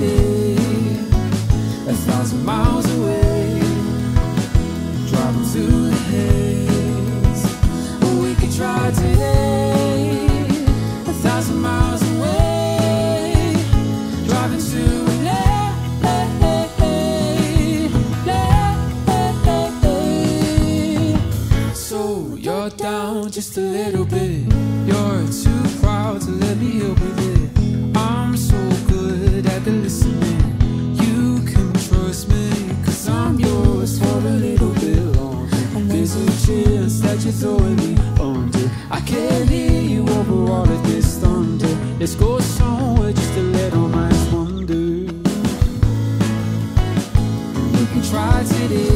a thousand miles away, driving through the haze. We can try today, a thousand miles away, driving through. So you're down just a little bit. At the listening. You can trust me, cause I'm yours for a little bit longer. There's a chance that you're throwing me under. I can't hear you over all of this thunder. Let's go somewhere just to let our minds wander. We can try today.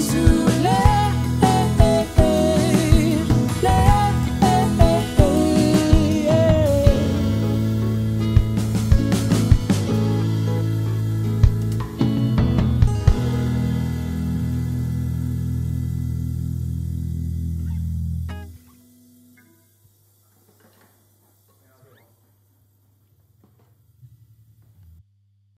soon.